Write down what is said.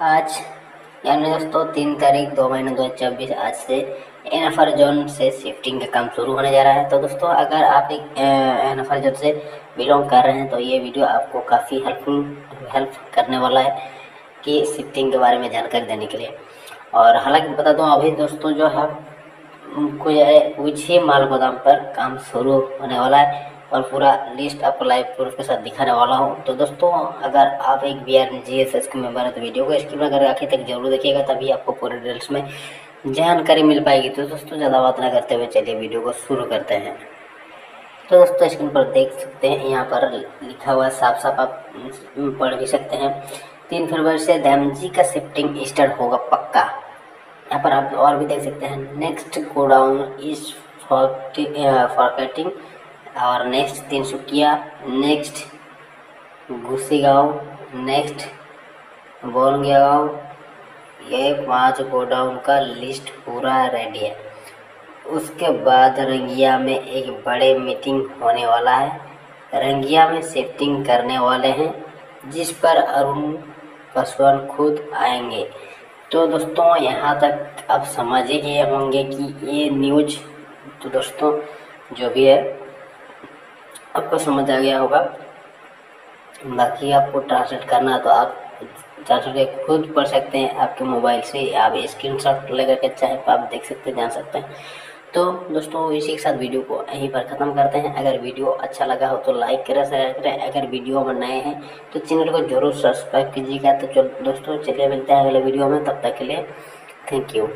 आज यानी दोस्तों, तीन तारीख दो महीने दो हज़ार चौबीस, आज से एन एफ़ जोन से शिफ्टिंग का काम शुरू होने जा रहा है। तो दोस्तों, अगर आप एक एन एफ़ जोन से बिलोंग कर रहे हैं तो ये वीडियो आपको काफ़ी हेल्पफुल हेल्प करने वाला है कि शिफ्टिंग के बारे में जानकारी देने के लिए। और हालाँकि बता दूँ, अभी दोस्तों जो है कुछ ही माल गोदाम पर काम शुरू होने वाला है और पूरा लिस्ट आपको लाइव प्रूफ के साथ दिखाने वाला हूँ। तो दोस्तों, अगर आप एक B R G S S के मेंबर हैं तो वीडियो को स्किप ना कर, आखिर तक ज़रूर देखिएगा, तभी आपको पूरे डिटेल्स में जानकारी मिल पाएगी। तो दोस्तों, ज़्यादा बात ना करते हुए चलिए वीडियो को शुरू करते हैं। तो दोस्तों स्क्रीन पर देख सकते हैं, यहाँ पर लिखा हुआ साफ़ साफ़ आप पढ़ भी सकते हैं। तीन फरवरी से धमजी का शिफ्टिंग स्टार्ट होगा पक्का। यहाँ पर आप और भी देख सकते हैं। नेक्स्ट गोडाउन इज़ फॉरकटिंग और नेक्स्ट तिनसुकिया नेक्स्ट गाँव नेक्स्ट बोनगिया गाँव ये पाँच गोडाउन का लिस्ट पूरा रेडी है। उसके बाद रंगिया में एक बड़े मीटिंग होने वाला है। रंगिया में शिफ्टिंग करने वाले हैं, जिस पर अरुण पासवान खुद आएँगे। तो दोस्तों, यहाँ तक आप समझ ही गए होंगे कि ये न्यूज़ तो दोस्तों, जो भी है, आपको समझ आ गया होगा। बाकी आपको ट्रांसलेट करना तो आप ट्रांसलेट खुद पढ़ सकते हैं आपके मोबाइल से। आप स्क्रीन शॉट लेकर के चाहे तो आप देख सकते हैं, जान सकते हैं। तो दोस्तों, इसी के साथ वीडियो को यहीं पर ख़त्म करते हैं। अगर वीडियो अच्छा लगा हो तो लाइक करें, शेयर करें। अगर वीडियो में नए हैं तो चैनल को ज़रूर सब्सक्राइब कीजिएगा। तो चलो, दोस्तों, चलिए मिलते हैं अगले वीडियो में। तब तक के लिए थैंक यू